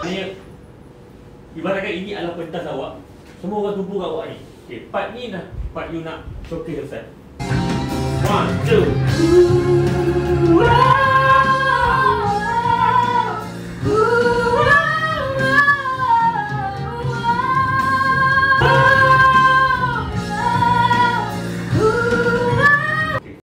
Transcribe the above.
Hanya Ibaratkan ini adalah pentas awak. Semua orang tumpu kat awak ni. Okay, part ni dah Part you nak showcase yourself One, two, three